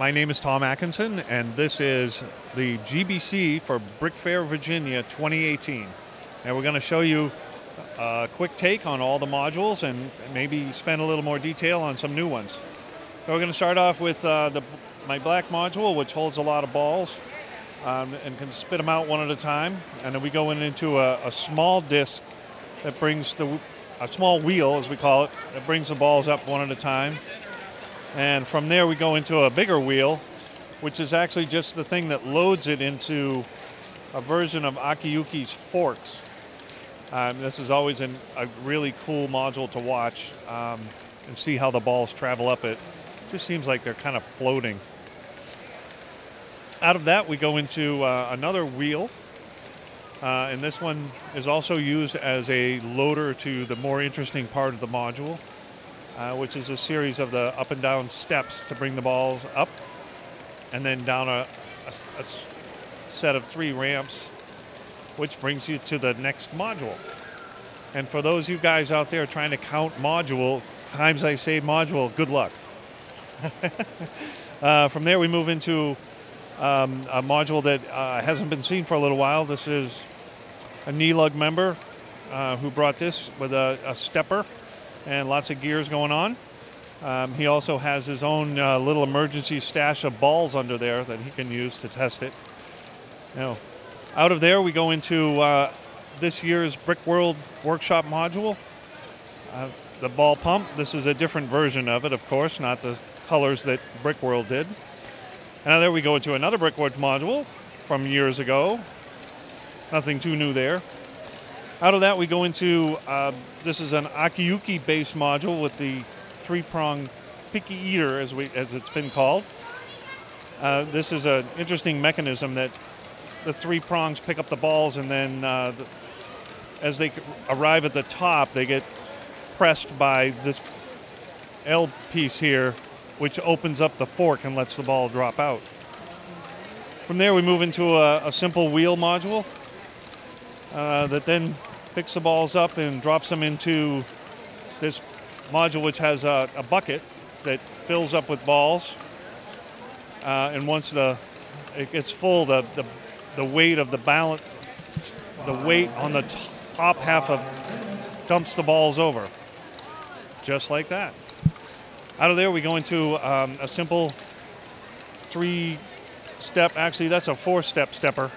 my name is Tom Atkinson, and this is the GBC for Brick Fair, Virginia 2018. And we're going to show you a quick take on all the modules and maybe spend a little more detail on some new ones. So we're going to start off with uh, the, my black module, which holds a lot of balls um, and can spit them out one at a time. And then we go in into a, a small disc that brings the a small wheel, as we call it, that brings the balls up one at a time. And from there, we go into a bigger wheel, which is actually just the thing that loads it into a version of Akiyuki's forks. Um, this is always an, a really cool module to watch um, and see how the balls travel up it. Just seems like they're kind of floating. Out of that, we go into uh, another wheel uh, and this one is also used as a loader to the more interesting part of the module, uh, which is a series of the up and down steps to bring the balls up and then down a, a, a set of three ramps, which brings you to the next module. And for those of you guys out there trying to count module, times I say module, good luck. uh, from there, we move into um, a module that uh, hasn't been seen for a little while. This is a knee-lug member uh, who brought this with a, a, stepper and lots of gears going on. Um, he also has his own uh, little emergency stash of balls under there that he can use to test it. Now, out of there, we go into uh, this year's Brick World Workshop module. Uh, the ball pump, this is a different version of it, of course, not the colors that Brick World did. And there we go into another Brick World module from years ago. Nothing too new there. Out of that, we go into uh, this is an Akiyuki base module with the three prong picky eater, as, we, as it's been called. Uh, this is an interesting mechanism that the three prongs pick up the balls, and then uh, the, as they arrive at the top, they get pressed by this L piece here, which opens up the fork and lets the ball drop out. From there, we move into a, a simple wheel module uh, that then picks the balls up and drops them into this module, which has a, a bucket that fills up with balls. Uh, and once the it gets full, the, the, the weight of the balance, the weight on the top half of dumps the balls over, just like that. Out of there, we go into um, a simple three step, actually, that's a four step stepper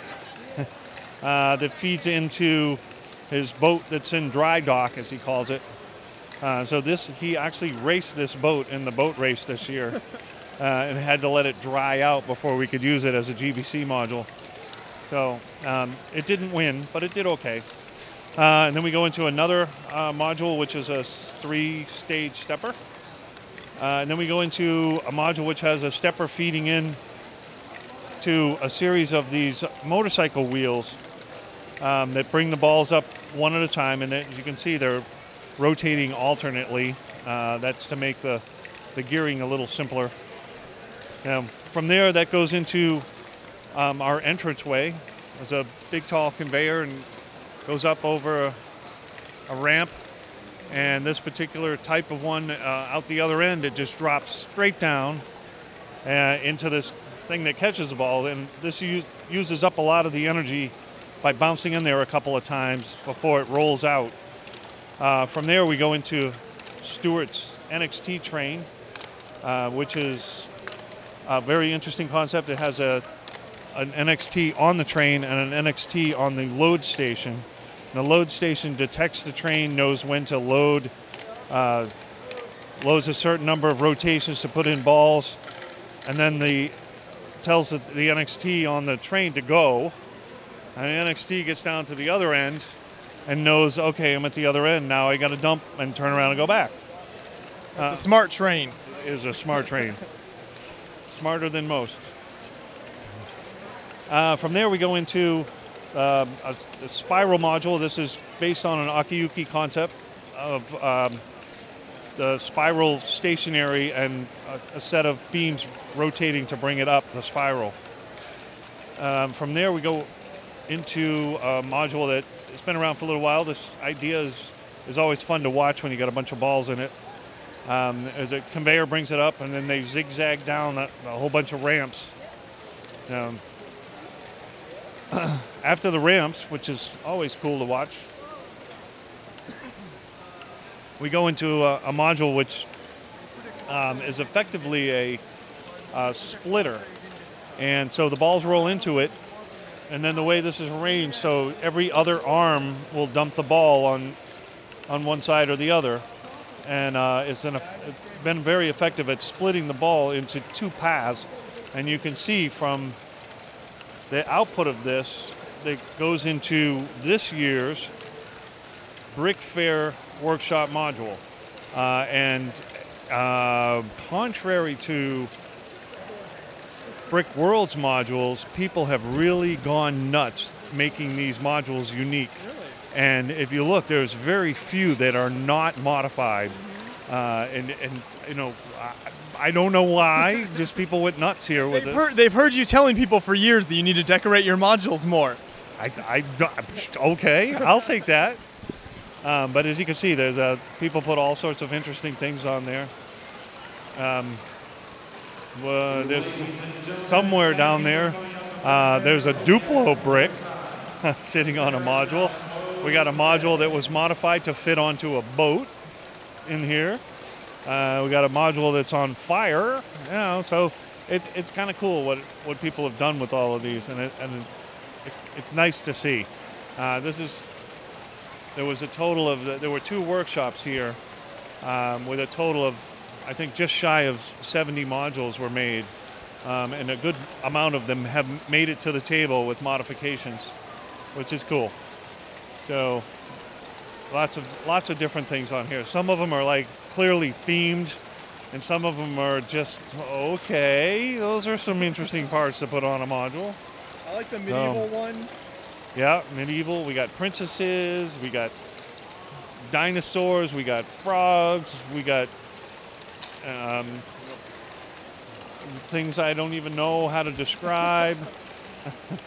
uh, that feeds into his boat that's in dry dock, as he calls it. Uh, so this he actually raced this boat in the boat race this year, uh, and had to let it dry out before we could use it as a GBC module. So um, it didn't win, but it did okay. Uh, and then we go into another uh, module, which is a three-stage stepper. Uh, and then we go into a module which has a stepper feeding in to a series of these motorcycle wheels um, that bring the balls up one at a time, and as you can see, they're rotating alternately. Uh, that's to make the, the gearing a little simpler. Um, from there, that goes into um, our entranceway. There's a big, tall conveyor and goes up over a, a ramp. And this particular type of one, uh, out the other end, it just drops straight down uh, into this thing that catches the ball. And this uses up a lot of the energy by bouncing in there a couple of times before it rolls out. Uh, from there, we go into Stewart's NXT train, uh, which is a very interesting concept. It has a an NXT on the train and an NXT on the load station. And the load station detects the train, knows when to load, uh, loads a certain number of rotations to put in balls, and then the tells the, the NXT on the train to go, and NXT gets down to the other end and knows, okay, I'm at the other end. Now I got to dump and turn around and go back. It's uh, a smart train. It is a smart train. Smarter than most. Uh, from there, we go into um, a, a, spiral module. This is based on an Akiyuki concept of um, the spiral stationary and a, a, set of beams rotating to bring it up the spiral. Um, from there, we go into a module that has been around for a little while. This idea is, is always fun to watch when you got a bunch of balls in it. Um, as a conveyor brings it up, and then they zigzag down a, a whole bunch of ramps. Um, after the ramps, which is always cool to watch, we go into a, a module which um, is effectively a, a splitter. And so the balls roll into it, and then the way this is arranged, so every other arm will dump the ball on on one side or the other, and uh, it's an, it's been very effective at splitting the ball into two paths. And you can see from the output of this that goes into this year's Brick Fair workshop module. Uh, and uh, contrary to Brick World's modules, people have really gone nuts making these modules unique. Really? And if you look, there's very few that are not modified. Uh, and, and, you know, I, I don't know why. Just people went nuts here with They've it. heard, they've heard you telling people for years that you need to decorate your modules more. I, I, okay, I'll take that. Um, but as you can see, there's a, people put all sorts of interesting things on there. Um, well, there's somewhere down there, uh, there's a Duplo brick sitting on a module. We got a module that was modified to fit onto a boat in here. Uh, we got a module that's on fire. You know, so it, it's kind of cool what what people have done with all of these, and it, and it, it's nice to see. Uh, this is there was a total of there were two workshops here um, with a total of I think just shy of 70 modules were made, um, and a good amount of them have made it to the table with modifications, which is cool. So lots of lots of different things on here. Some of them are like clearly themed, and some of them are just okay. Those are some interesting parts to put on a module. I like the medieval one. Yeah, medieval. We got princesses. We got dinosaurs. We got frogs. We got um, things I don't even know how to describe.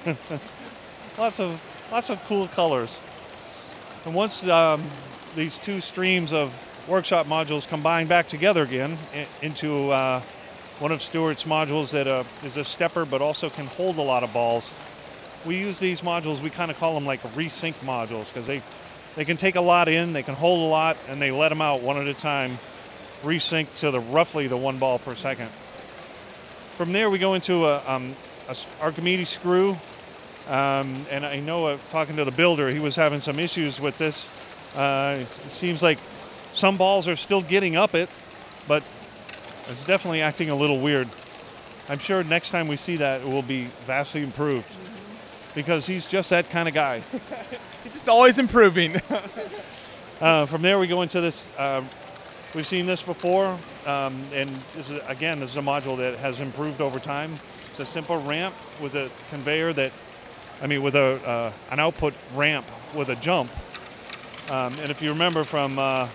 lots of lots of cool colors. And once um, these two streams of workshop modules combine back together again into uh, one of Stewart's modules that uh, is a stepper but also can hold a lot of balls, we use these modules, we kind of call them like resync modules because they, they can take a lot in, they can hold a lot, and they let them out one at a time, resync to the roughly the one ball per second. From there, we go into a, um, a Archimedes screw, um, and I know uh, talking to the builder, he was having some issues with this. Uh, it seems like some balls are still getting up it, but it's definitely acting a little weird. I'm sure next time we see that, it will be vastly improved because he's just that kind of guy. he's just always improving. Uh, from there, we go into this. Uh, we've seen this before, um, and this is, again, this is a module that has improved over time. It's a simple ramp with a conveyor that, I mean, with a uh, an output ramp with a jump. Um, and if you remember from uh,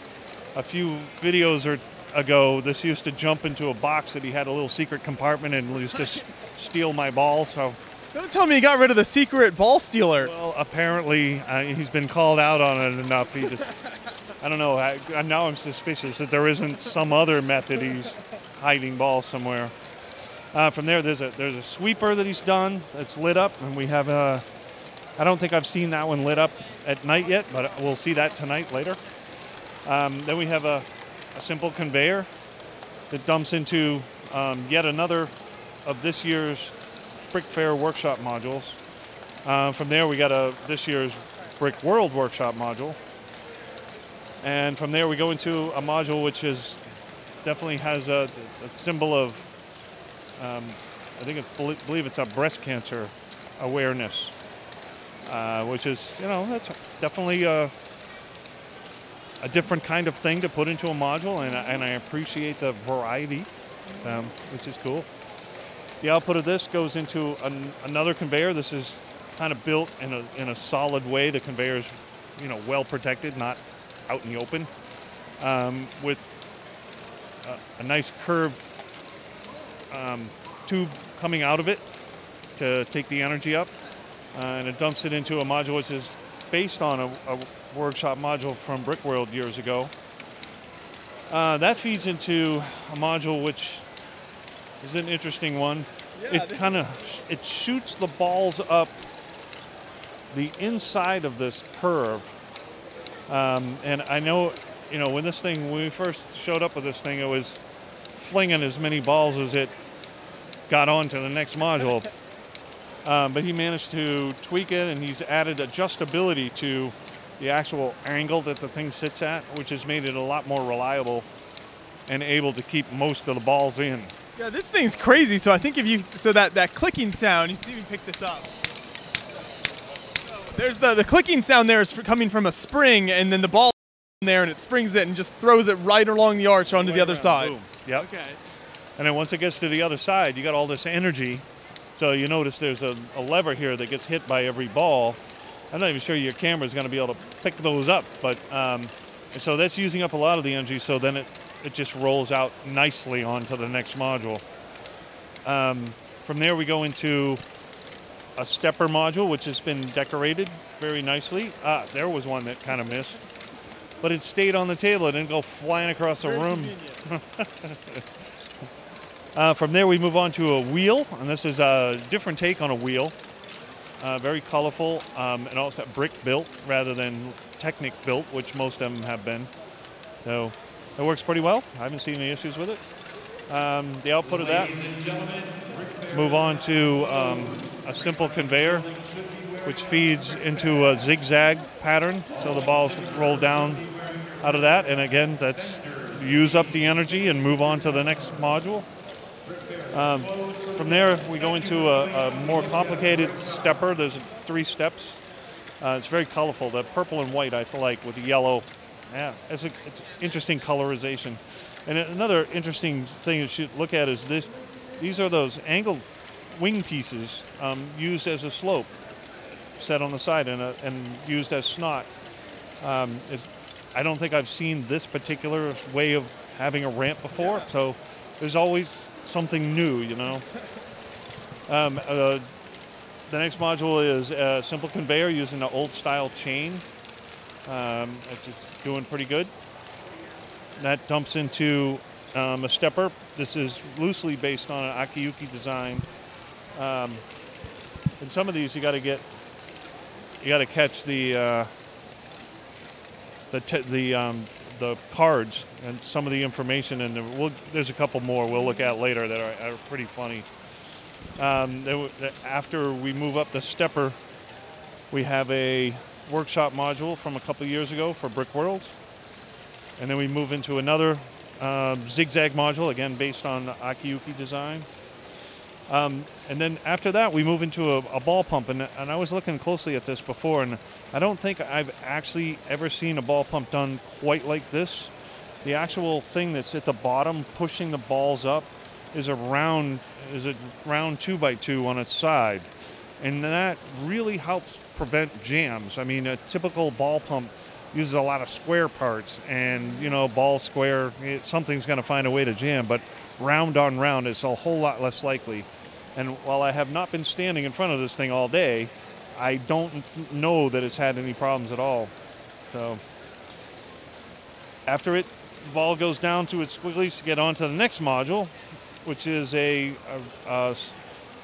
a few videos or ago, this used to jump into a box that he had a little secret compartment and used to s- steal my ball. So. Don't tell me he got rid of the secret ball stealer. Well, apparently uh, he's been called out on it enough. He just, I don't know. I, now I'm suspicious that there isn't some other method he's hiding balls somewhere. Uh, from there, there's a there's a sweeper that he's done that's lit up, and we have a. I don't think I've seen that one lit up at night yet, but we'll see that tonight later. Um, then we have a, a simple conveyor that dumps into um, yet another of this year's Brick Fair workshop modules. Uh, from there, we got a this year's Brick World workshop module, and from there we go into a module which is definitely has a, a symbol of. Um, I think belie- believe it's a breast cancer awareness, uh, which is you know that's definitely a, a different kind of thing to put into a module, and, I- and I appreciate the variety, um, which is cool. The output of this goes into an, another conveyor. This is kind of built in a, in a solid way. The conveyor is, you know, well protected, not out in the open, um, with a, a nice curved um, tube coming out of it to take the energy up, uh, and it dumps it into a module which is based on a, a workshop module from Brickworld years ago. Uh, that feeds into a module which is an interesting one. Yeah, it kind of it shoots the balls up the inside of this curve. Um, and I know, you know, when this thing, when we first showed up with this thing, it was flinging as many balls as it got onto the next module. Um, but he managed to tweak it, and he's added adjustability to the actual angle that the thing sits at, which has made it a lot more reliable and able to keep most of the balls in. Yeah, this thing's crazy. So I think if you so that that clicking sound, you see me pick this up. There's the the clicking sound there is f- coming from a spring, and then the ball in there, and it springs it and just throws it right along the arch onto the other side. Boom. Yep. Okay. And then once it gets to the other side, you got all this energy. So you notice there's a, a lever here that gets hit by every ball. I'm not even sure your camera is going to be able to pick those up, but um, and so that's using up a lot of the energy. So then it it just rolls out nicely onto the next module. Um, from there, we go into a stepper module, which has been decorated very nicely. Ah, there was one that kind of missed, but it stayed on the table. It didn't go flying across the Very room. Uh, from there, we move on to a wheel, and this is a different take on a wheel. Uh, very colorful, um, and also brick built rather than Technic built, which most of them have been. So it works pretty well. I haven't seen any issues with it. Um, the output of that, move on to um, a simple conveyor, which feeds into a zigzag pattern, so the balls roll down out of that, and again, that's use up the energy and move on to the next module. Um, from there, we go into a, a more complicated stepper. There's three steps. Uh, it's very colorful. The purple and white I feel like with the yellow. Yeah, it's, a, it's interesting colorization. And another interesting thing you should look at is this. These are those angled wing pieces um, used as a slope, set on the side and, a, and used as snot. Um, it's, I don't think I've seen this particular way of having a ramp before. So there's always something new, you know. Um, uh, the next module is a simple conveyor using an old style chain. Um, it's, it's doing pretty good. That dumps into um, a stepper. This is loosely based on an Akiyuki design. Um, and some of these you got to get, you got to catch the uh, the the um, the cards and some of the information, and then we'll, there's a couple more we'll look at later that are, are pretty funny. Um, after we move up the stepper, we have a workshop module from a couple years ago for Brick World, and then we move into another um, zigzag module again based on Akiyuki design. Um, and then after that, we move into a, a ball pump. And, and I was looking closely at this before, and I don't think I've actually ever seen a ball pump done quite like this. The actual thing that's at the bottom pushing the balls up is a round is a round two by two on its side, and that really helps prevent jams. I mean, a typical ball pump uses a lot of square parts, and you know, ball square, it, something's going to find a way to jam. But round on round is a whole lot less likely. And while I have not been standing in front of this thing all day, I don't know that it's had any problems at all. So after it, the ball goes down to its squigglies to get onto the next module, which is a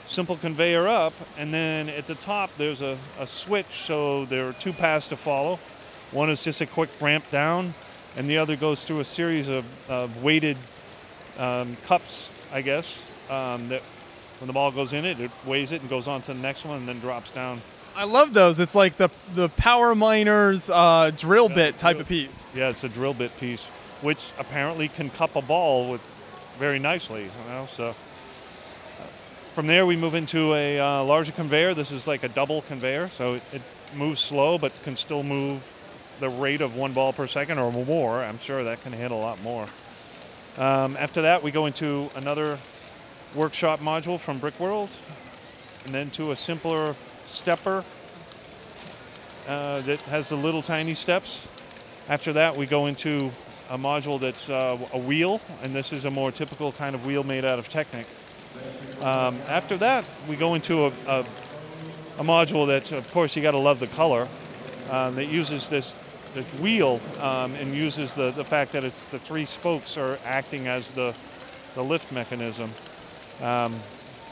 simple conveyor up, and then at the top there's a, a switch, so there are two paths to follow. One is just a quick ramp down, and the other goes through a series of, of weighted um, cups, I guess, um, that when the ball goes in it, it weighs it and goes on to the next one and then drops down. I love those. It's like the the power miners uh, drill bit type of piece. Yeah, it's a drill bit piece, which apparently can cup a ball with very nicely. You know, so from there we move into a uh, larger conveyor. This is like a double conveyor, so it, it moves slow but can still move the rate of one ball per second or more. I'm sure that can handle a lot more. Um, after that, we go into another workshop module from Brick World, and then to a simpler stepper uh, that has the little tiny steps. After that, we go into a module that's uh, a wheel, and this is a more typical kind of wheel made out of Technic. Um, after that, we go into a, a, a module that, of course, you got to love the color. Um, that uses this wheel um, and uses the, the fact that it's the three spokes are acting as the the lift mechanism. Um,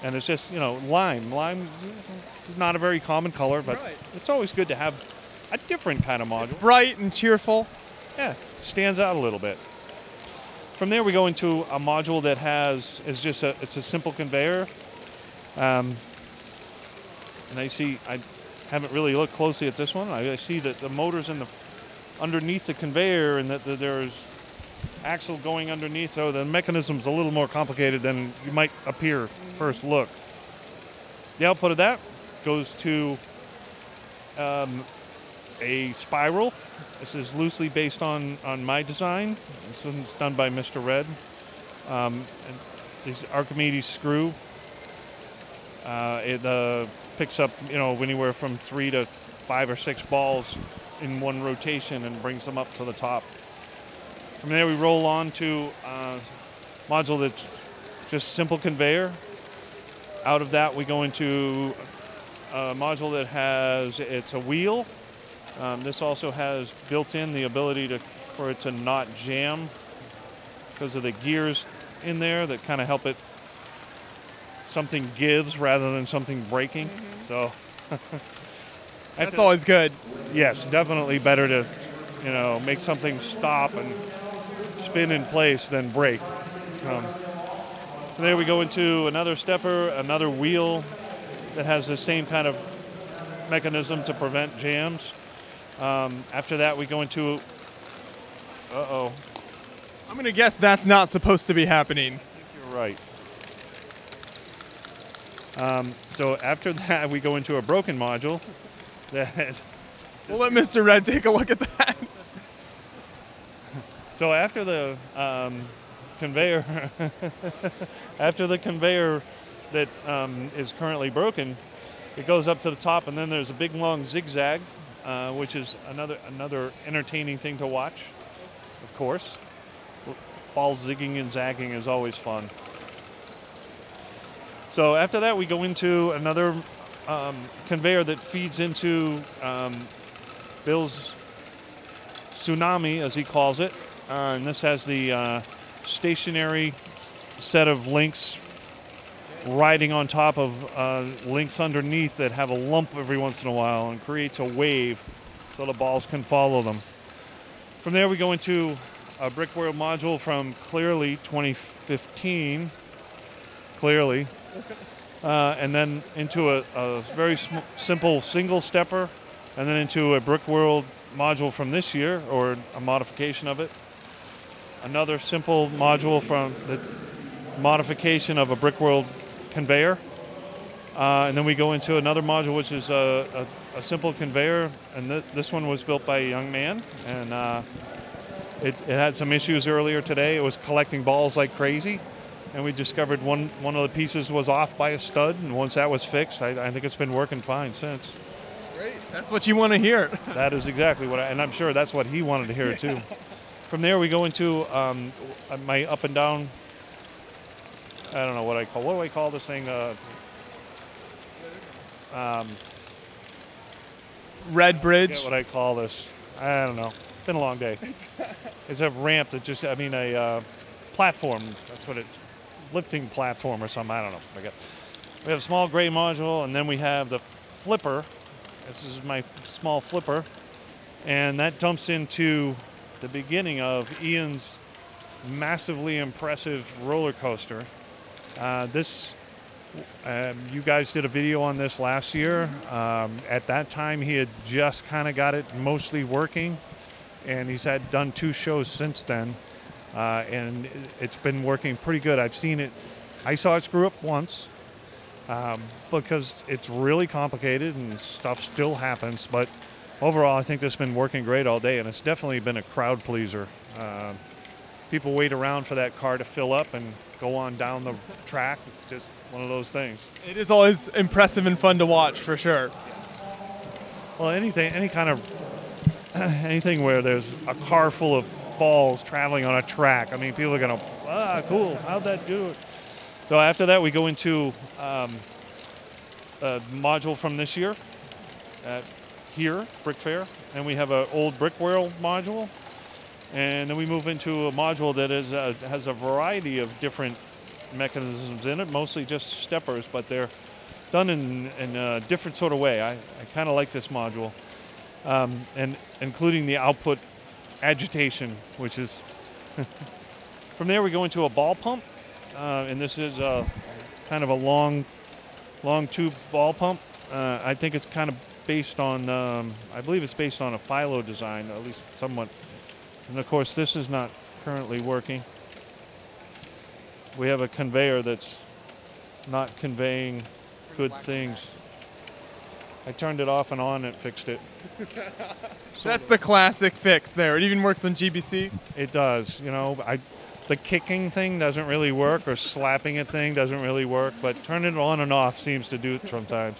and it's just you know lime. Lime is not a very common color, but Right. it's always good to have a different kind of module. Bright and cheerful. Yeah, stands out a little bit. From there, we go into a module that has is just a it's a simple conveyor. Um, and I see I haven't really looked closely at this one. I, I see that the motors in the underneath the conveyor and that, that there's axle going underneath. So the mechanism's a little more complicated than you might appear first look. The output of that goes to um, a spiral. This is loosely based on, on my design. This one's done by Mr. Red. Um, this Archimedes screw. Uh, it uh, picks up, you know, anywhere from three to five or six balls in one rotation and brings them up to the top. From there, we roll on to uh, module that's just simple conveyor. Out of that, we go into a module that has it's a wheel. Um, this also has built in the ability to for it to not jam because of the gears in there that kind of help it. Something gives rather than something breaking. So That's always good. yes, definitely better to you know make something stop and spin in place than break. Um, there we go into another stepper, another wheel that has the same kind of mechanism to prevent jams. Um, after that, we go into. Uh oh, I'm gonna guess that's not supposed to be happening. you're right. Um, so after that, we go into a broken module that We'll let Mr. Red take a look at that. So after the um, conveyor, after the conveyor that um, is currently broken, it goes up to the top, and then there's a big long zigzag, uh, which is another another entertaining thing to watch. Of course, balls zigging and zagging is always fun. So after that, we go into another um, conveyor that feeds into um, Bill's tsunami, as he calls it. Uh, and this has the uh, stationary set of links riding on top of uh, links underneath that have a lump every once in a while and creates a wave so the balls can follow them. From there, we go into a Brick World module from Clearly 2015. Clearly. Uh, and then into a, a very sm- simple single stepper, and then into a Brick World module from this year, or a modification of it. Another simple module from the modification of a Brick World conveyor. Uh, and then we go into another module, which is a, a, a simple conveyor, and th- this one was built by a young man, and uh, it, it had some issues earlier today. It was collecting balls like crazy, and we discovered one one of the pieces was off by a stud, and once that was fixed, I, I think it's been working fine since. Great. That's what you want to hear. That is exactly what, I, and I'm sure that's what he wanted to hear too. From there, we go into um, my up and down. I don't know what I call. What do I call this thing? Uh, um, Red Bridge. forget what I call this. I don't know. It's been a long day. It's a ramp that just, I mean, a uh, platform. That's what it, lifting platform or something. I don't know. Forget. We have a small gray module, and then we have the flipper. This is my small flipper, and that dumps into the beginning of Ian's massively impressive roller coaster. Uh, this um, you guys did a video on this last year. Um, at that time, he had just kind of got it mostly working, and he's had done two shows since then, uh, and it's been working pretty good. I've seen it. I saw it screw up once um, because it's really complicated and stuff still happens. But overall, I think this has been working great all day, and it's definitely been a crowd pleaser. Uh, people wait around for that car to fill up and go on down the track. Just one of those things. It is always impressive and fun to watch for sure. Well, anything, any kind of anything where there's a car full of balls traveling on a track. I mean, people are gonna, ah, cool. How'd that do it? So after that, we go into um, a module from this year. Uh, here, Brick Fair, and we have an old Brick World module, and then we move into a module that is uh, has a variety of different mechanisms in it, mostly just steppers, but they're done in, in a different sort of way. I, I kind of like this module, um, and including the output agitation, which is. From there, we go into a ball pump, uh, and this is a, kind of a long, long tube ball pump. Uh, I think it's kind of based on, um, I believe it's based on a Philo design, at least somewhat. And of course, this is not currently working. We have a conveyor that's not conveying good things. I turned it off and on and it fixed it. That's the classic fix there. It even works on GBC. It does, you know. I, the kicking thing doesn't really work, or slapping a thing doesn't really work, but turning it on and off seems to do it sometimes.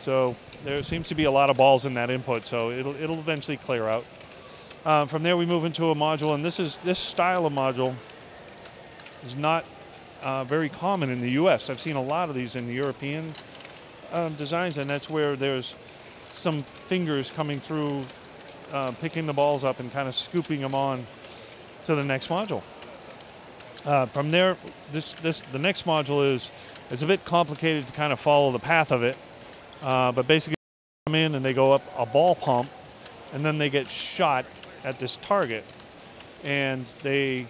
So there seems to be a lot of balls in that input, so it'll it'll eventually clear out. Uh, from there, we move into a module, and this is this style of module is not uh, very common in the U.S. I've seen a lot of these in the European um, designs, and that's where there's some fingers coming through, uh, picking the balls up and kind of scooping them on to the next module. Uh, from there, this this the next module is it's a bit complicated to kind of follow the path of it, uh, but basically come in and they go up a ball pump, and then they get shot at this target, and they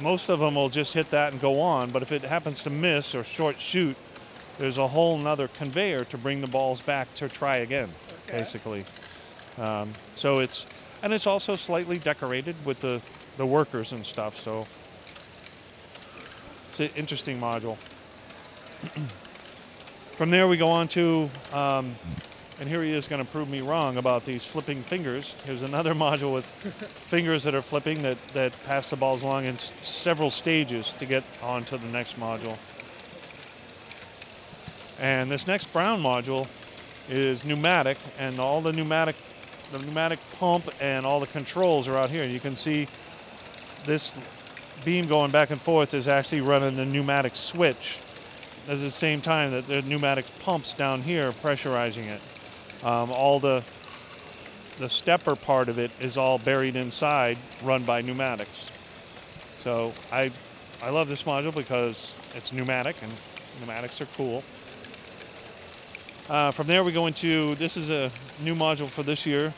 most of them will just hit that and go on. But if it happens to miss or short shoot, there's a whole nother conveyor to bring the balls back to try again, Okay. basically. Um, so it's and it's also slightly decorated with the the workers and stuff. So it's an interesting module. From there, we go on to, um, and here he is going to prove me wrong about these flipping fingers. Here's another module with fingers that are flipping that, that pass the balls along in several stages to get on to the next module. And this next brown module is pneumatic, and all the pneumatic, the pneumatic pump and all the controls are out here. You can see this beam going back and forth is actually running the pneumatic switch at the same time that the pneumatic pumps down here pressurizing it. Um, all the the stepper part of it is all buried inside, run by pneumatics. So I I love this module because it's pneumatic and pneumatics are cool. Uh, from there we go into this is a new module for this year.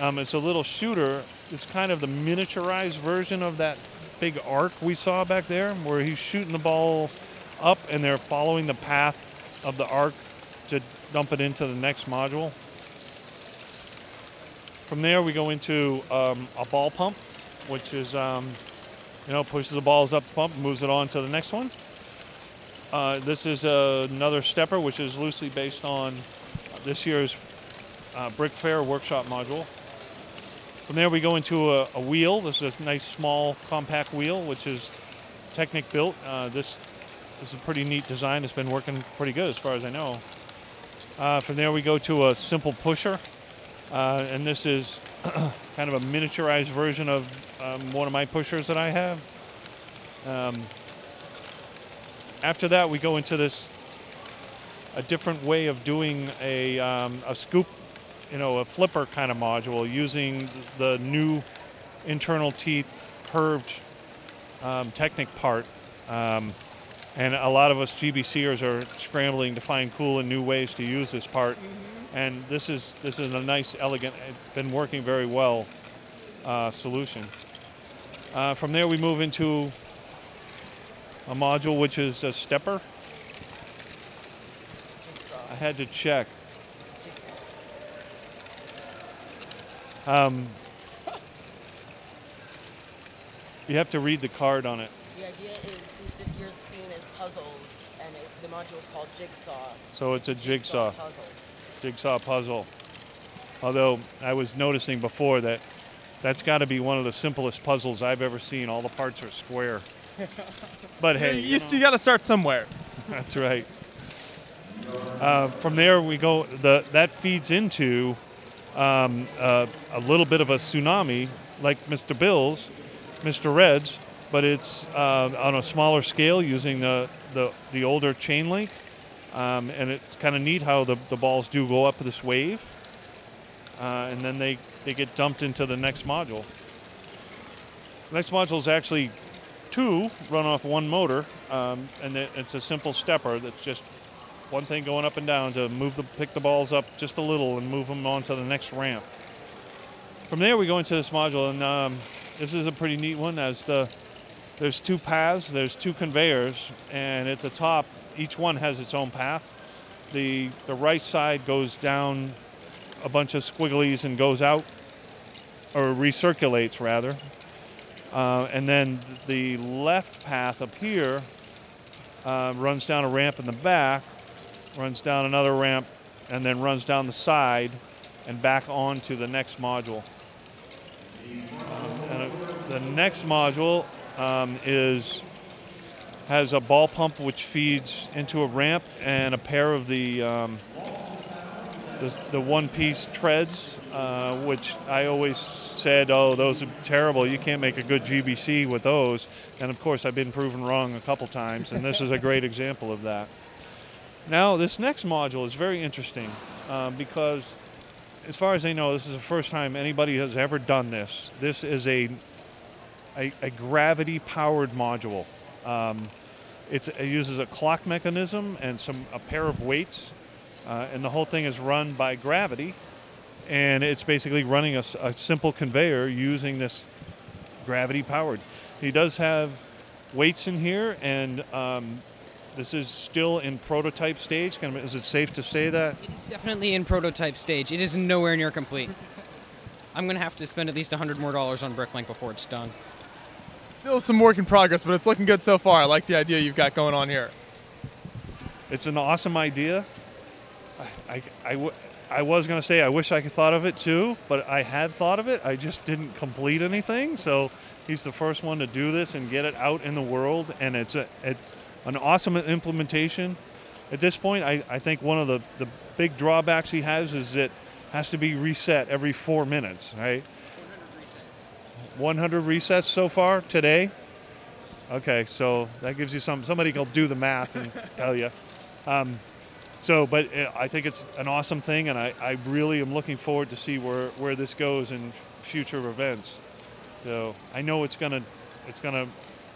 Um, it's a little shooter. It's kind of the miniaturized version of that big arc we saw back there, where he's shooting the balls up and they're following the path of the arc to dump it into the next module. From there, we go into um, a ball pump, which is, um, you know, pushes the balls up the pump, moves it on to the next one. Uh, this is uh, another stepper, which is loosely based on this year's uh, Brick Fair workshop module. From there, we go into a, a wheel. This is a nice, small, compact wheel, which is Technic built. Uh, this is a pretty neat design. It's been working pretty good, as far as I know. Uh, from there, we go to a simple pusher, uh, and this is kind of a miniaturized version of um, one of my pushers that I have. Um, after that, we go into this a different way of doing a, um, a scoop, you know, a flipper kind of module using the new internal teeth curved um, Technic part. And a lot of us GBCers are scrambling to find cool and new ways to use this part. And this is this is a nice, elegant, it's been working very well uh, solution. Uh, from there, we move into a module which is a stepper. I had to check. Um, you have to read the card on it. The idea is since this year's theme is puzzles, and it, the module is called Jigsaw. So it's a jigsaw, puzzle. jigsaw puzzle. Although I was noticing before that that's got to be one of the simplest puzzles I've ever seen. All the parts are square. But hey, you, you you got to start somewhere. That's right. Uh, from there, we go. The that feeds into um, uh, a little bit of a tsunami, like Mr. Bill's, Mr. Red's, but it's uh, on a smaller scale using the the, the older chain link, um, and it's kind of neat how the, the balls do go up this wave. uh, and then they, they get dumped into the next module. The Next module is actually two run off one motor, um, and it, it's a simple stepper that's just one thing going up and down to move the pick the balls up just a little and move them on to the next ramp. From there, we go into this module, and um, this is a pretty neat one. As the there's two paths, there's two conveyors, and at the top, each one has its own path. The the right side goes down a bunch of squigglies and goes out, or recirculates rather. Uh, and then the left path up here uh, runs down a ramp in the back, runs down another ramp, and then runs down the side and back onto the next module. Uh, the next module um, is has a ball pump which feeds into a ramp and a pair of the um, the, the one-piece treads, uh, which I always said, oh, those are terrible. You can't make a good GBC with those. And of course, I've been proven wrong a couple times, and this is a great example of that. Now, this next module is very interesting uh, because, as far as I know, this is the first time anybody has ever done this. This is a a, a gravity-powered module. Um, it uses a clock mechanism and some a pair of weights, uh, and the whole thing is run by gravity. And it's basically running a, a simple conveyor using this gravity-powered. He does have weights in here, and um, this is still in prototype stage. Is it safe to say that? It is definitely in prototype stage. It is nowhere near complete. I'm gonna have to spend at least hundred more dollars on Bricklink before it's done. Still some work in progress, but it's looking good so far. I like the idea you've got going on here. It's an awesome idea. I, I, I, w- I was going to say I wish I could thought of it too, but I had thought of it. I just didn't complete anything. So he's the first one to do this and get it out in the world, and it's a, it's an awesome implementation. At this point, I, I think one of the, the big drawbacks he has is it has to be reset every four minutes, right? 100 resets so far today. Okay, so that gives you some. Somebody will do the math and tell you. Um, so, but uh, I think it's an awesome thing, and I, I really am looking forward to see where, where this goes in future events. So I know it's gonna it's gonna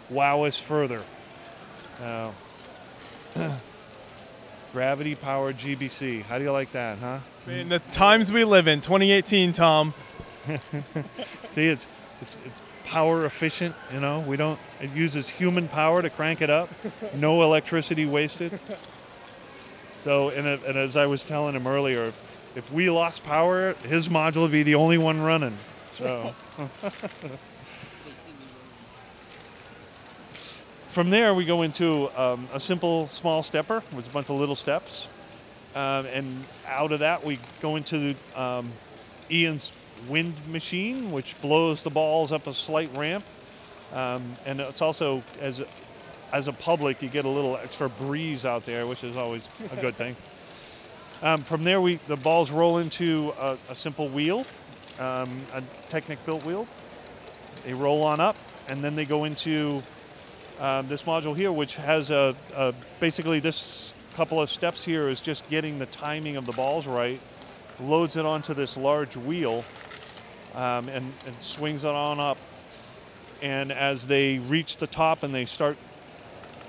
wow us further. Now, gravity powered GBC. How do you like that, huh? In the times we live in, 2018, Tom. See, it's it's it's power efficient. You know, we don't. It uses human power to crank it up. No electricity wasted. So, and, it, and as I was telling him earlier, if we lost power, his module would be the only one running. So. From there, we go into um, a simple small stepper with a bunch of little steps. Um, and out of that, we go into um, Ian's wind machine, which blows the balls up a slight ramp. Um, and it's also, as, as a public, you get a little extra breeze out there, which is always a good thing. Um, from there, we the balls roll into a, a simple wheel, um, a Technic built wheel. They roll on up, and then they go into um, this module here, which has a, a basically this couple of steps here is just getting the timing of the balls right. Loads it onto this large wheel, um, and, and swings it on up. And as they reach the top and they start,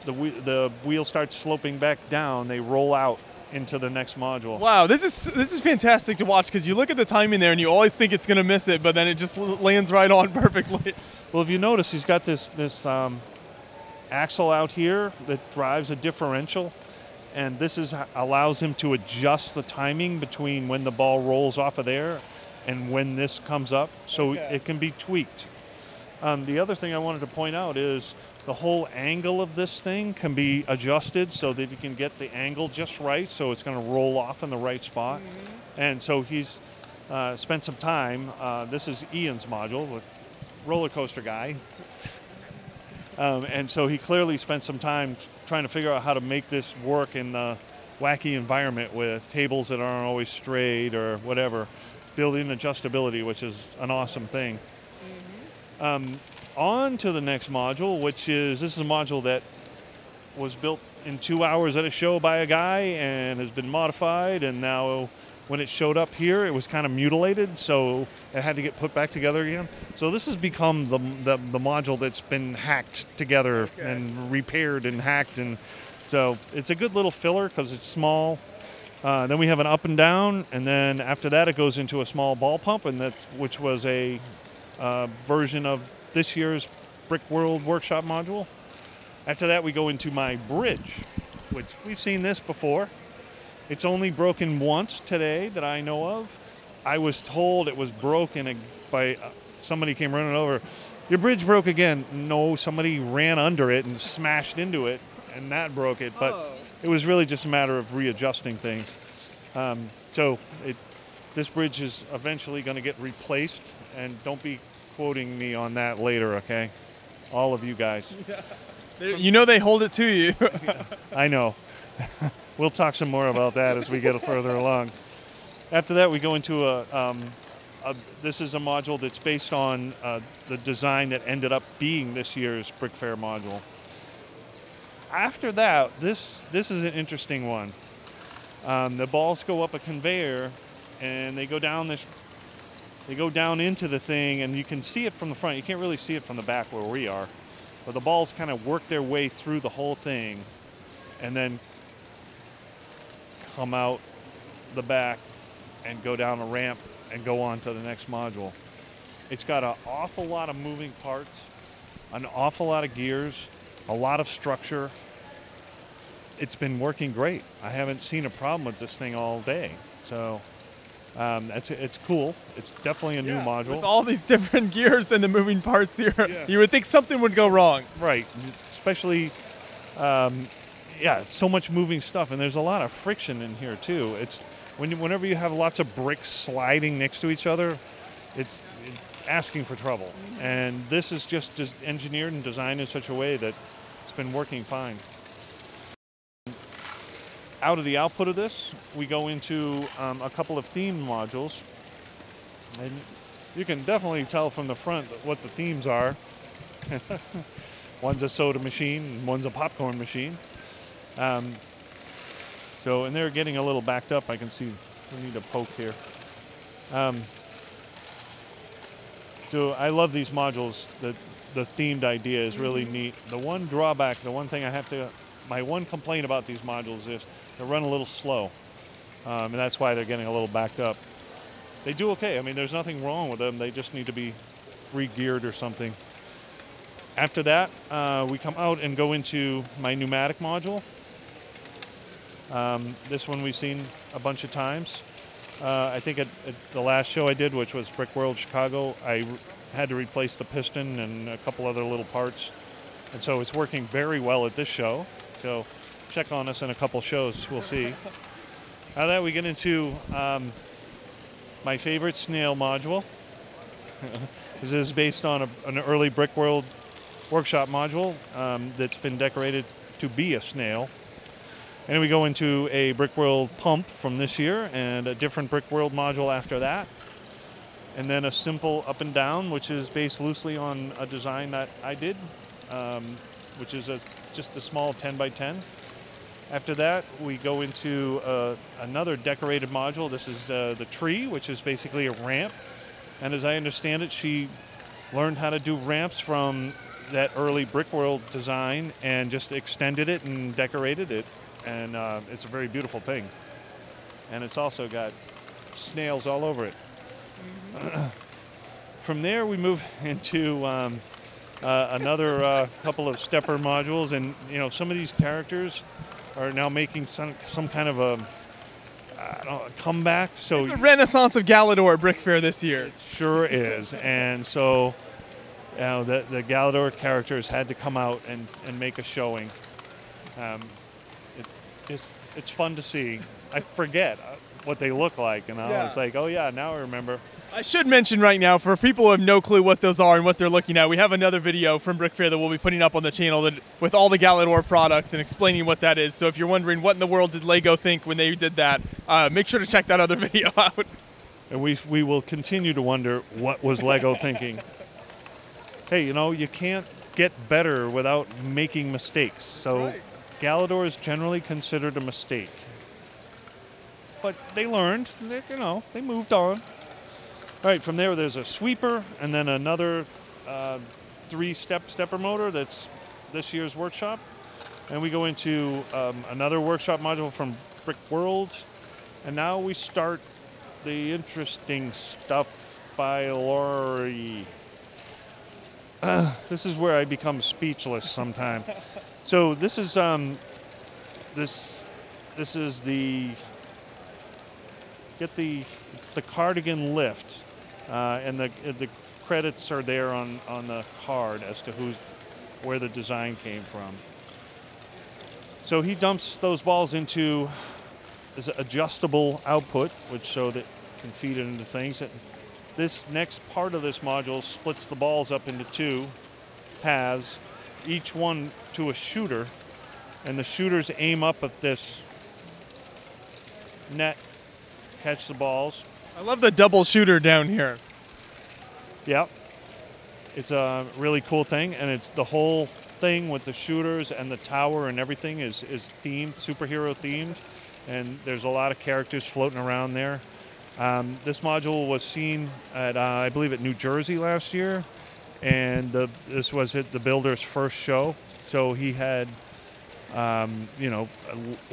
the the wheel starts sloping back down. They roll out into the next module. Wow, this is this is fantastic to watch because you look at the timing there and you always think it's going to miss it, but then it just lands right on perfectly. Well, if you notice, he's got this this um, axle out here that drives a differential, and this is allows him to adjust the timing between when the ball rolls off of there and when this comes up, so Okay. it can be tweaked. Um, the other thing I wanted to point out is the whole angle of this thing can be adjusted so that you can get the angle just right, so it's going to roll off in the right spot. And so he's uh, spent some time. Uh, this is Ian's module, the roller coaster guy. Um, and so he clearly spent some time trying to figure out how to make this work in the wacky environment with tables that aren't always straight or whatever, building adjustability, which is an awesome thing. Um, on to the next module, which is this is a module that was built in two hours at a show by a guy and has been modified and now when it showed up here, it was kind of mutilated, so it had to get put back together again. So this has become the the, the module that's been hacked together and repaired and hacked, and so it's a good little filler because it's small. Uh, then we have an up and down, and then after that, it goes into a small ball pump, and that which was a uh, version of this year's Brick World Workshop module. After that, we go into my bridge, which we've seen this before. It's only broken once today that I know of. I was told it was broken by uh, somebody came running over. Your bridge broke again. No, somebody ran under it and smashed into it, and that broke it. But Oh. It was really just a matter of readjusting things. Um, so it, this bridge is eventually going to get replaced, and don't be quoting me on that later, okay? All of you guys. You know they hold it to you. I know. we'll talk some more about that as we get further along. After that, we go into a, um, a this is a module that's based on uh, the design that ended up being this year's Brick Fair module. After that, this this is an interesting one. Um, the balls go up a conveyor, and they go down this. They go down into the thing, and you can see it from the front. You can't really see it from the back where we are, but the balls kind of work their way through the whole thing, and then come out the back and go down a ramp and go on to the next module. It's got an awful lot of moving parts, an awful lot of gears, a lot of structure. It's been working great. I haven't seen a problem with this thing all day. So um, it's, it's cool. It's definitely a new module. With all these different gears and the moving parts here, Yeah. you would think something would go wrong. Right, especially, um, yeah, so much moving stuff, and there's a lot of friction in here too. It's when you, whenever you have lots of bricks sliding next to each other, it's asking for trouble. And this is just, just engineered and designed in such a way that it's been working fine. Out of the output of this, we go into um, a couple of theme modules, and you can definitely tell from the front what the themes are. One's a soda machine, one's a popcorn machine. Um, so, and they're getting a little backed up. I can see we need to poke here. Um, so, I love these modules. The the themed idea is really neat. The one drawback, the one thing I have to, my one complaint about these modules is they run a little slow, um, and that's why they're getting a little backed up. They do okay. I mean, there's nothing wrong with them. They just need to be re-geared or something. After that, uh, we come out and go into my pneumatic module. Um, this one we've seen a bunch of times. Uh, I think at, at the last show I did, which was Brick World Chicago, I had to replace the piston and a couple other little parts. And so it's working very well at this show. So check on us in a couple shows, we'll see. Of that, we get into um, my favorite snail module. this is based on a, an early Brick World workshop module um, that's been decorated to be a snail. And we go into a Brick World pump from this year and a different Brick World module after that. And then a simple up and down, which is based loosely on a design that I did, um, which is a, just a small 10 by 10. After that, we go into uh, another decorated module. This is uh, the tree, which is basically a ramp. And as I understand it, she learned how to do ramps from that early Brick World design and just extended it and decorated it. And uh, it's a very beautiful thing. And it's also got snails all over it. From there, we move into um, uh, another uh, couple of stepper modules. And, you know, some of these characters are now making some, some kind of a, I don't know, a comeback. So The renaissance of Galidor Brick Fair this year. Sure is. And so, you know, the, the Galidor characters had to come out and, and make a showing. Um, it, it's, it's fun to see. I forget what they look like, and I Yeah. was like, oh, yeah, now I remember. I should mention right now, for people who have no clue what those are and what they're looking at, we have another video from Brick Fair that we'll be putting up on the channel that, with all the Galidor products and explaining what that is. So if you're wondering what in the world did Lego think when they did that, uh, make sure to check that other video out. And we, we will continue to wonder what was Lego thinking. Hey, you know, you can't get better without making mistakes. So right. Galidor is generally considered a mistake. But they learned. They, you know, they moved on. All right, from there, there's a sweeper, and then another uh, three-step stepper motor. That's this year's workshop, and we go into um, another workshop module from Brick World, and now we start the interesting stuff by Laurie. this is where I become speechless sometimes. so this is um, this this is the get the it's the cardigan lift, uh, and the the credits are there on on the card as to who's where the design came from. So he dumps those balls into this adjustable output, which so that can feed it into things. This next part of this module splits the balls up into two paths, each one to a shooter, and the shooters aim up at this net, catch the balls. I love the double shooter down here. Yep. It's a really cool thing, and it's the whole thing with the shooters and the tower and everything is, is themed, superhero themed, and there's a lot of characters floating around there. Um, this module was seen at, uh, I believe, at New Jersey last year, and the, this was at the builder's first show. So he had, um, you know,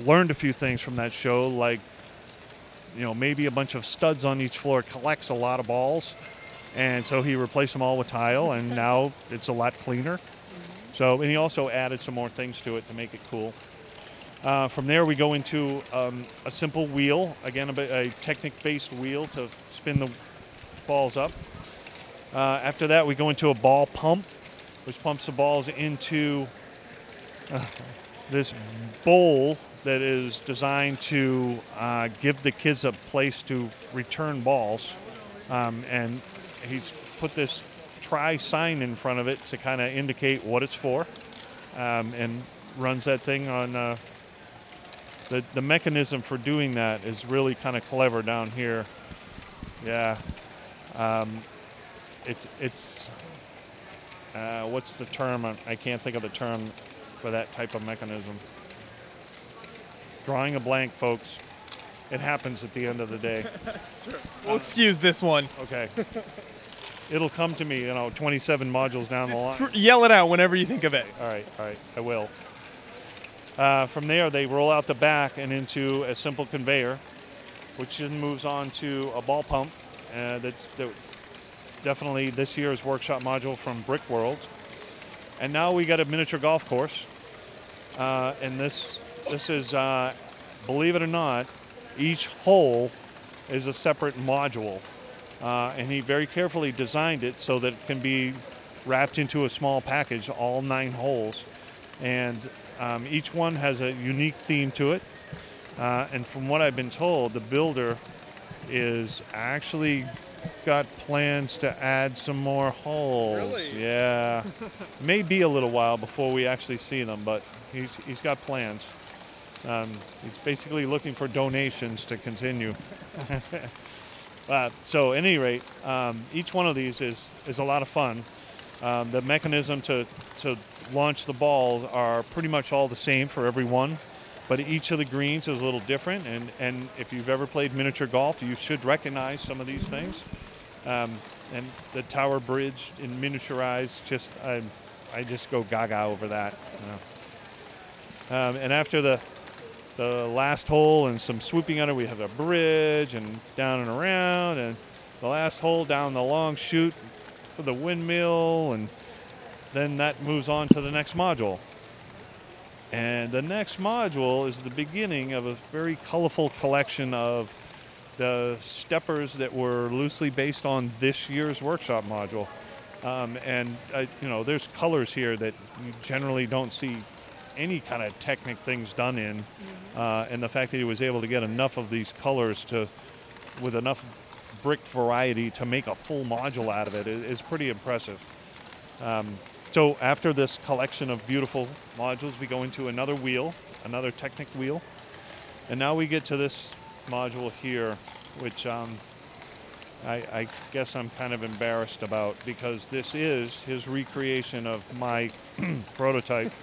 learned a few things from that show, like, you know, maybe a bunch of studs on each floor collects a lot of balls, and so he replaced them all with tile, and now it's a lot cleaner. So, and he also added some more things to it to make it cool. Uh, from there, we go into um, a simple wheel, again, a, a Technic-based wheel to spin the balls up. Uh, after that, we go into a ball pump, which pumps the balls into uh, this bowl that is designed to uh, give the kids a place to return balls. Um, and he's put this try sign in front of it to kind of indicate what it's for um, and runs that thing on. Uh, the, the mechanism for doing that is really kind of clever down here. Yeah. Um, it's, it's uh, what's the term? I can't think of the term for that type of mechanism. Drawing a blank, folks. It happens at the end of the day. We'll excuse this one. Okay. It'll come to me, you know, 27 modules down the line. Yell it out whenever you think of it. All right, all right, I will. Uh, from there, they roll out the back and into a simple conveyor, which then moves on to a ball pump. Uh, that's that definitely this year's workshop module from Brick World. And now we got a miniature golf course. Uh, and this this is, uh, believe it or not, each hole is a separate module. Uh, and he very carefully designed it so that it can be wrapped into a small package, all nine holes. And um, each one has a unique theme to it. Uh, and from what I've been told, the builder is actually got plans to add some more holes. Really? Yeah. May be a little while before we actually see them, but he's, he's got plans. Um, he's basically looking for donations to continue. uh, so, at any rate, um, each one of these is, is a lot of fun. Um, the mechanism to, to launch the balls are pretty much all the same for every one, but each of the greens is a little different. And, and if you've ever played miniature golf, you should recognize some of these things. Um, and the Tower Bridge in miniaturized, just I, I just go gaga over that. You know. um, and after the the last hole and some swooping under, we have a bridge and down and around, and the last hole down the long chute for the windmill, and then that moves on to the next module. And the next module is the beginning of a very colorful collection of the steppers that were loosely based on this year's workshop module. Um, and uh, you know, there's colors here that you generally don't see any kind of Technic things done in, uh, and the fact that he was able to get enough of these colors to, with enough brick variety to make a full module out of it is, is pretty impressive. Um, so after this collection of beautiful modules, we go into another wheel, another Technic wheel, and now we get to this module here, which um, I, I guess I'm kind of embarrassed about because this is his recreation of my prototype.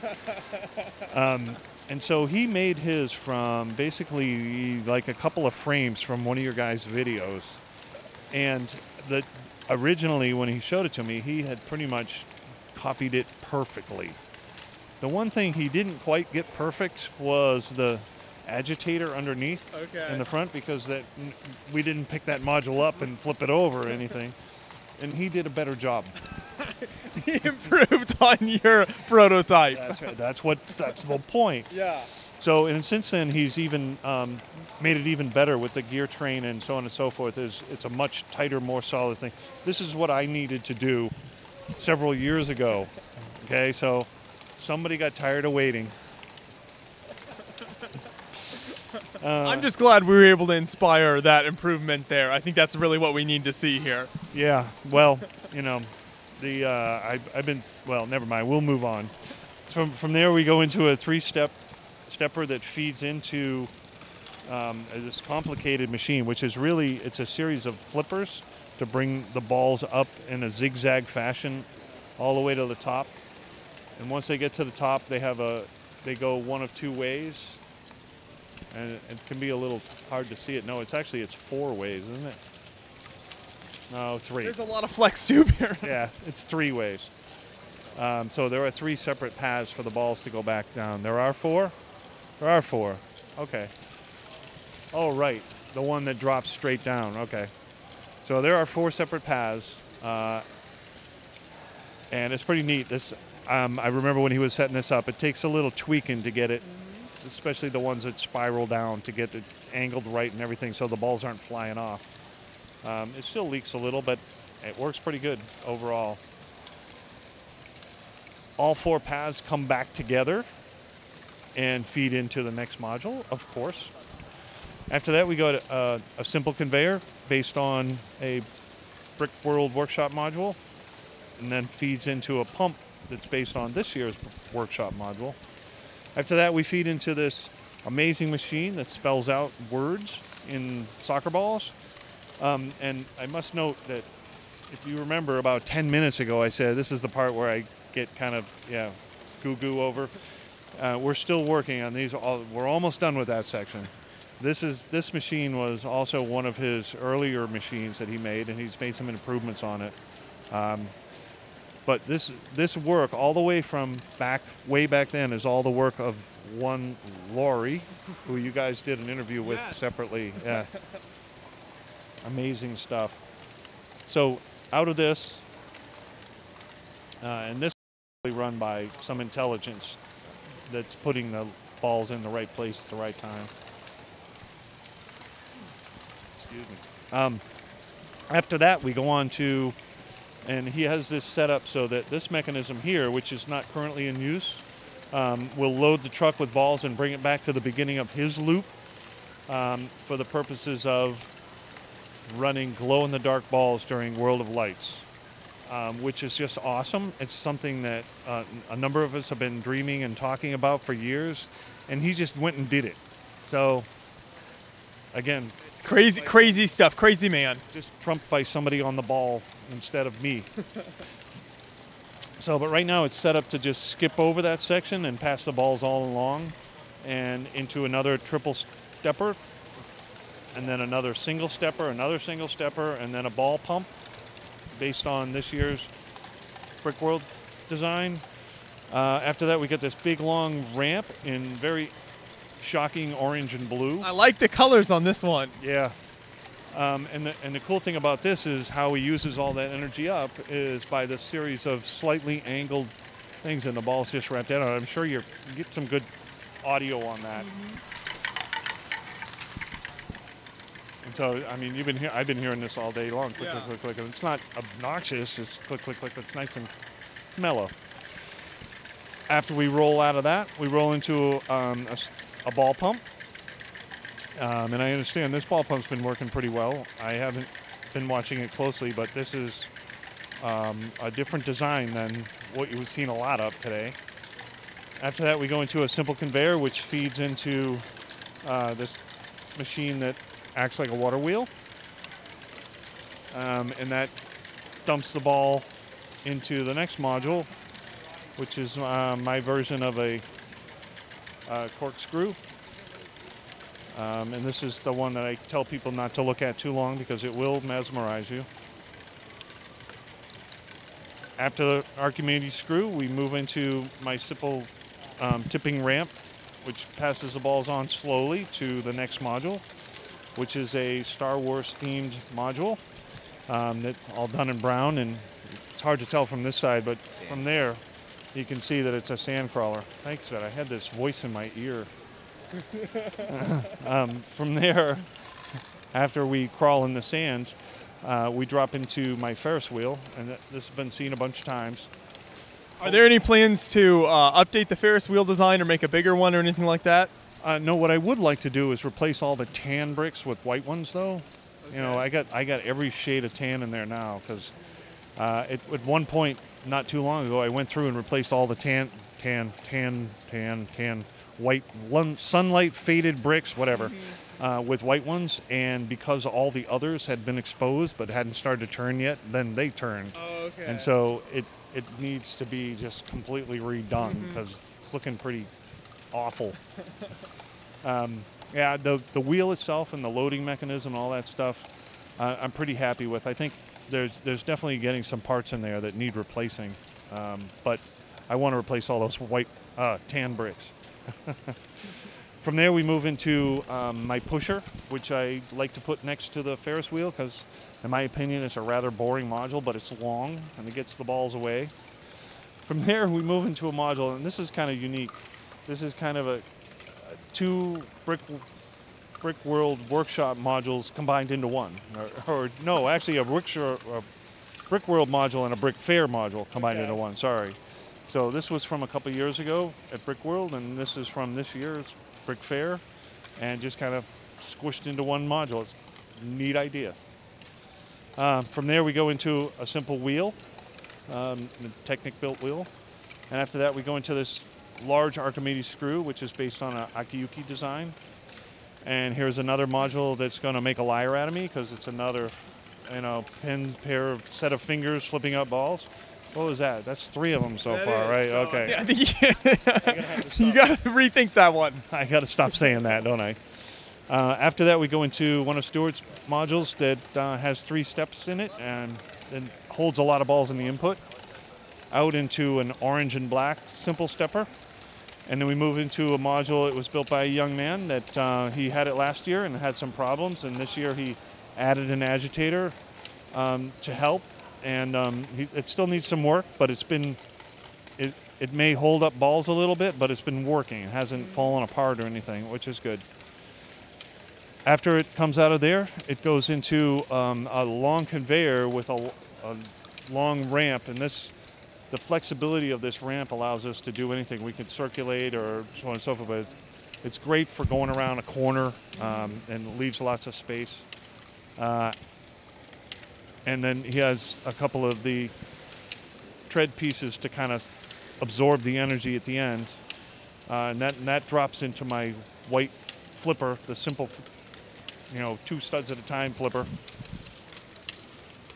Um, and so he made his from basically like a couple of frames from one of your guys' videos. And the originally when he showed it to me, he had pretty much copied it perfectly. The one thing he didn't quite get perfect was the agitator underneath Okay. in the front because that we didn't pick that module up and flip it over or anything. And he did a better job. he improved on your prototype. That's, that's what that's the point. Yeah. So, and since then, he's even um, made it even better with the gear train and so on and so forth. Is it's a much tighter, more solid thing. This is what I needed to do several years ago. Okay, so somebody got tired of waiting. I'm just glad we were able to inspire that improvement there. I think that's really what we need to see here. Yeah, well, you know, the uh, I, I've been well. Never mind. We'll move on. From from there, we go into a three-step stepper that feeds into um, this complicated machine, which is really it's a series of flippers to bring the balls up in a zigzag fashion all the way to the top. And once they get to the top, they have a they go one of two ways, and it, can be a little hard to see it. No, it's actually it's four ways, isn't it? No, three. There's a lot of flex tube here. Yeah, it's three ways. Um, so there are three separate paths for the balls to go back down. There are four? There are four. Okay. Oh, right. The one that drops straight down. Okay. So there are four separate paths. Uh, and it's pretty neat. This, um, I remember when he was setting this up, it takes a little tweaking to get it, especially the ones that spiral down, to get it angled right and everything so the balls aren't flying off. Um, it still leaks a little, but it works pretty good overall. All four paths come back together and feed into the next module, of course. After that, we go to uh, a simple conveyor based on a Brick World Workshop module, and then feeds into a pump that's based on this year's workshop module. After that, we feed into this amazing machine that spells out words in soccer balls. Um, and I must note that if you remember about 10 minutes ago, I said this is the part where I get kind of, yeah, goo goo over. Uh, we're still working on these. All, we're almost done with that section. This is this machine was also one of his earlier machines that he made, and he's made some improvements on it. Um, but this this work all the way from back way back then is all the work of one Laurie, who you guys did an interview with Yes. separately. Yeah, amazing stuff. So out of this, uh, and this is run by some intelligence that's putting the balls in the right place at the right time. Excuse me. Um, after that, we go on to, and he has this set up so that this mechanism here, which is not currently in use, um, will load the truck with balls and bring it back to the beginning of his loop um, for the purposes of running glow in the dark balls during World of Lights, um, which is just awesome. It's something that uh, a number of us have been dreaming and talking about for years, and he just went and did it. So, again, crazy, crazy stuff. Crazy man. just trumped by somebody on the ball instead of me. so, but right now it's set up to just skip over that section and pass the balls all along and into another triple stepper, and then another single stepper, another single stepper, and then a ball pump based on this year's Brick World design. Uh, after that, we get this big long ramp in very shocking orange and blue. I like the colors on this one. Yeah. Um, and, the, and the cool thing about this is how he uses all that energy up is by this series of slightly angled things, and the ball's just wrapped in it. I'm sure you're, you get some good audio on that. And so, I mean, you've been here. I've been hearing this all day long. Click, Yeah. click, click, click. And it's not obnoxious. It's click, click, click. It's nice and mellow. After we roll out of that, we roll into um, a, a ball pump. Um, and I understand this ball pump's been working pretty well. I haven't been watching it closely, but this is um, a different design than what you've seen a lot of today. After that, we go into a simple conveyor, which feeds into uh, this machine that acts like a water wheel. Um, and that dumps the ball into the next module, which is uh, my version of a uh, corkscrew. Um, and this is the one that I tell people not to look at too long because it will mesmerize you. After the Archimedes screw, we move into my simple um, tipping ramp, which passes the balls on slowly to the next module, which is a Star Wars themed module um, that all done in brown. And it's hard to tell from this side, but from there, you can see that it's a sand crawler. Thanks, that I had this voice in my ear. um, from there, after we crawl in the sand, uh, we drop into my Ferris wheel, and th- this has been seen a bunch of times. Are there any plans to uh, update the Ferris wheel design or make a bigger one or anything like that? Uh, no, what I would like to do is replace all the tan bricks with white ones, though. You know, I got I got every shade of tan in there now because uh, at, at one point not too long ago, I went through and replaced all the tan, tan, tan, tan, tan, white, sunlight faded bricks, whatever, uh, with white ones. And because all the others had been exposed but hadn't started to turn yet, then they turned. okay. And so it it needs to be just completely redone because it's looking pretty awful. um, yeah, the the wheel itself and the loading mechanism, all that stuff, uh, I'm pretty happy with. I think there's there's definitely getting some parts in there that need replacing, um, but I want to replace all those white uh, tan bricks. From there, we move into um, my pusher, which I like to put next to the Ferris wheel because, in my opinion, it's a rather boring module, but it's long and it gets the balls away. From there, we move into a module, and this is kind of unique. This is kind of a, a two brick brick world workshop modules combined into one, or, or no, actually a brick, a brick world module and a brick fair module combined Okay. into one. Sorry. So this was from a couple years ago at Brick World, and this is from this year's Brick Fair, and just kind of squished into one module. It's a neat idea. Uh, from there, we go into a simple wheel, um, a Technic built wheel, and after that, we go into this large Archimedes screw, which is based on an Akiyuki design. And here's another module that's going to make a liar out of me because it's another, you know, pin pair of set of fingers flipping up balls. What was that? That's three of them so That far, is, right? so, okay. yeah, you, got to rethink that one. I got to stop saying that, don't I? Uh, after that, we go into one of Stewart's modules that uh, has three steps in it and then holds a lot of balls in the input. Out into an orange and black simple stepper. And then we move into a module that was built by a young man that uh, he had it last year and had some problems. And this year he added an agitator um, to help. And um, he, it still needs some work, but it's been it, it may hold up balls a little bit, but it's been working. It hasn't fallen apart or anything, which is good. After it comes out of there, it goes into um, a long conveyor with a, a long ramp, and this, the flexibility of this ramp allows us to do anything. We can circulate or so on and so forth, but it's great for going around a corner um, and leaves lots of space. Uh, and then he has a couple of the tread pieces to kind of absorb the energy at the end. Uh, and, that, and that drops into my white flipper, the simple, you know, two studs at a time flipper.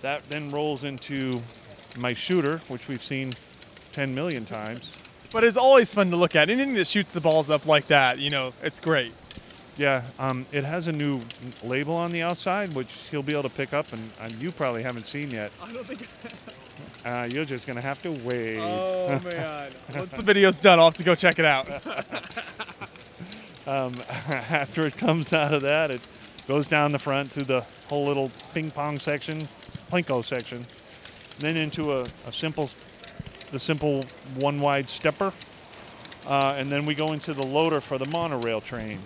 That then rolls into my shooter, which we've seen 10 million times. But it's always fun to look at. Anything that shoots the balls up like that, you know, it's great. Yeah, um, it has a new label on the outside, which he'll be able to pick up, and, and you probably haven't seen yet. I don't think. Uh, you're just going to have to wait. Oh man! Once the video's done, I'll have to go check it out. um, after it comes out of that, it goes down the front to the whole little ping pong section, plinko section, then into a, a simple, the simple one wide stepper, uh, and then we go into the loader for the monorail train.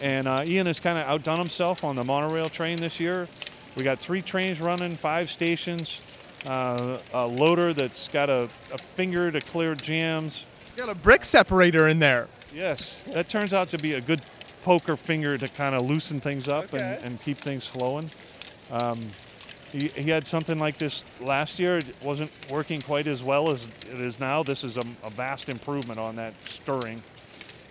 And uh, Ian has kind of outdone himself on the monorail train this year. We got three trains running, five stations, uh, a loader that's got a, a finger to clear jams, Got a brick separator in there. Yes, that turns out to be a good poker finger to kind of loosen things up Okay. and, and keep things flowing. Um, he, he had something like this last year. It wasn't working quite as well as it is now. This is a, a vast improvement on that stirring.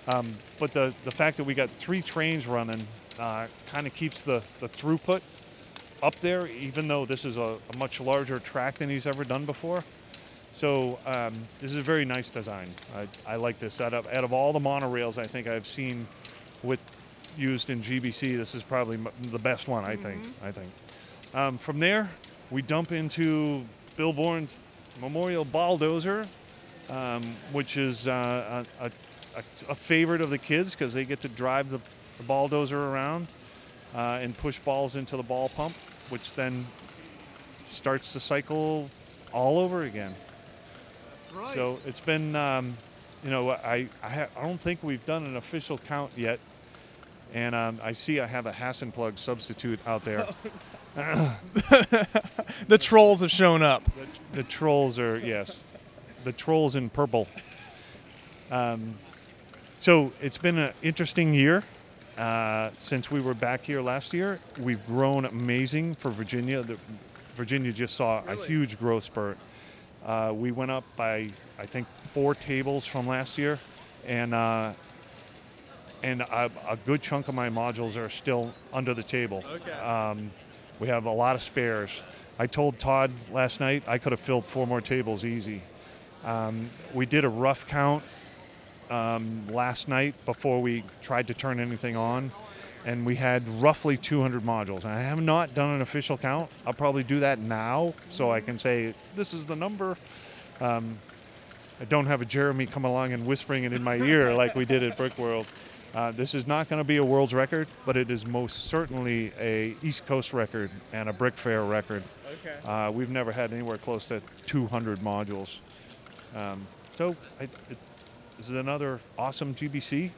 Um, but the, the fact that we got three trains running uh, kind of keeps the, the throughput up there, even though this is a, a much larger track than he's ever done before. So um, this is a very nice design. I, I like this setup. Out of all the monorails I think I've seen with used in GBC, this is probably m- the best one. I think. I think. Um, from there, we dump into Bill Bourne's Memorial Balldozer, um, which is uh, a, a, a, favorite of the kids because they get to drive the, the balldozer around uh, and push balls into the ball pump, which then starts the cycle all over again. That's right. So it's been, um, you know, I I, ha- I don't think we've done an official count yet, and um, I see I have a Hassan plug substitute out there. the trolls have shown up. the trolls are yes, the trolls in purple. Um, so it's been an interesting year. Uh, since we were back here last year, we've grown amazing for Virginia. The, Virginia just saw a huge growth spurt. Uh, we went up by I think four tables from last year, and uh, and a, a good chunk of my modules are still under the table. Okay. Um, we have a lot of spares. I told Todd last night I could have filled four more tables easy. Um, we did a rough count um, last night before we tried to turn anything on, and we had roughly 200 modules. And I have not done an official count. I'll probably do that now so I can say this is the number. Um, I don't have a Jeremy come along and whispering it in my ear like we did at Brick World. Uh, this is not going to be a world's record, but it is most certainly a East Coast record and a Brick Fair record. Okay. Uh, we've never had anywhere close to 200 modules. Um, so I, it, this is another awesome GBC.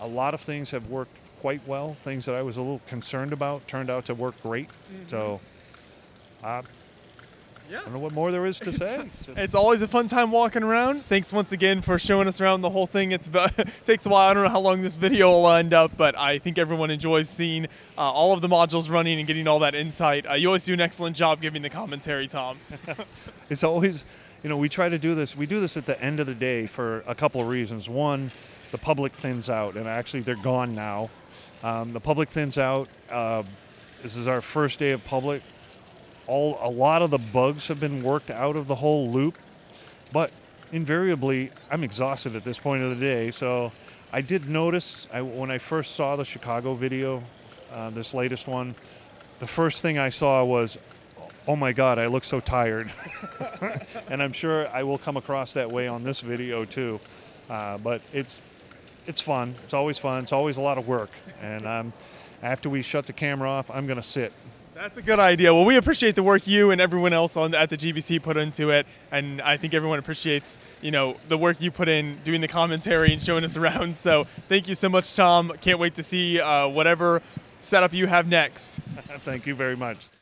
A lot of things have worked quite well. Things that I was a little concerned about turned out to work great. So uh, Yeah. I don't know what more there is to say. It's always a fun time walking around. Thanks once again for showing us around the whole thing. It's about, takes a while. I don't know how long this video will end up, but I think everyone enjoys seeing uh, all of the modules running and getting all that insight. Uh, you always do an excellent job giving the commentary, Tom. it's always, you know, we try to do this. We do this at the end of the day for a couple of reasons. One, the public thins out, and actually they're gone now. Um, the public thins out. Uh, this is our first day of public. All a lot of the bugs have been worked out of the whole loop, but invariably, I'm exhausted at this point of the day. So I did notice I, when I first saw the Chicago video, uh, this latest one, the first thing I saw was, oh my God, I look so tired. and I'm sure I will come across that way on this video too. Uh, but it's it's fun. It's always fun. It's always a lot of work. And um, after we shut the camera off, I'm gonna sit. That's a good idea. Well, we appreciate the work you and everyone else on at the GBC put into it, and I think everyone appreciates you know the work you put in doing the commentary and showing us around. So thank you so much, Tom. Can't wait to see uh, whatever setup you have next. Thank you very much.